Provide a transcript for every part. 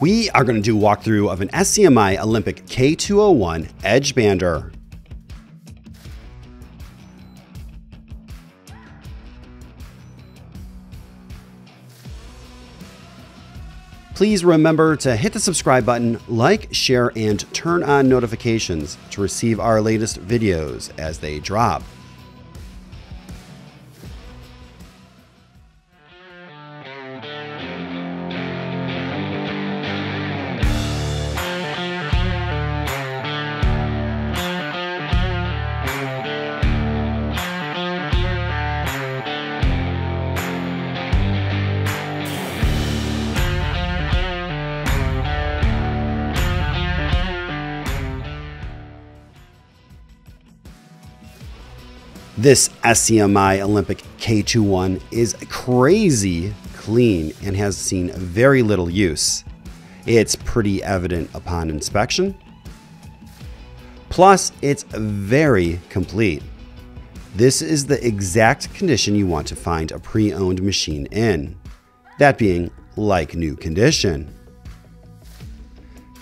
We are going to do a walkthrough of an SCMI Olympic K201 Edge Bander. Please remember to hit the subscribe button, like, share, and turn on notifications to receive our latest videos as they drop. This SCMI Olympic K21 is crazy clean and has seen very little use. It's pretty evident upon inspection. Plus, it's very complete. This is the exact condition you want to find a pre-owned machine in. That being like new condition.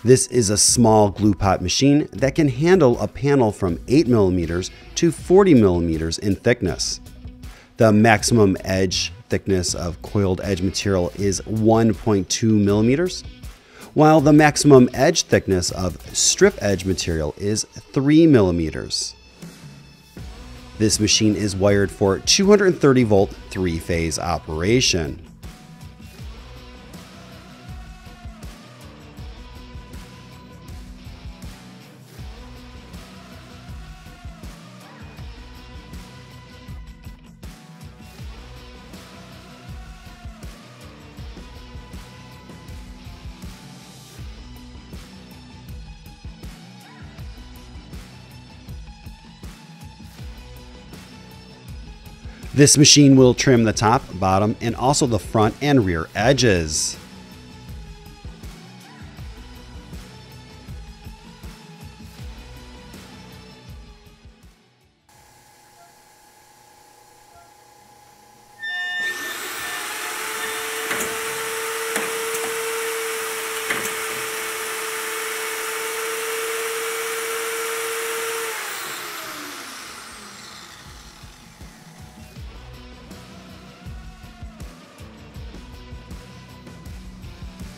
This is a small glue pot machine that can handle a panel from 8mm to 40mm in thickness. The maximum edge thickness of coiled edge material is 1.2 millimeters, while the maximum edge thickness of strip edge material is 3 millimeters. This machine is wired for 230 volt three phase operation. This machine will trim the top, bottom, and also the front and rear edges.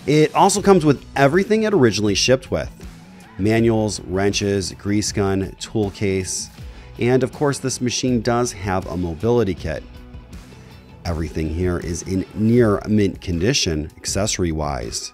It also comes with everything it originally shipped with manuals, wrenches, grease gun, tool case, and of course, this machine does have a mobility kit. Everything here is in near mint condition, accessory wise.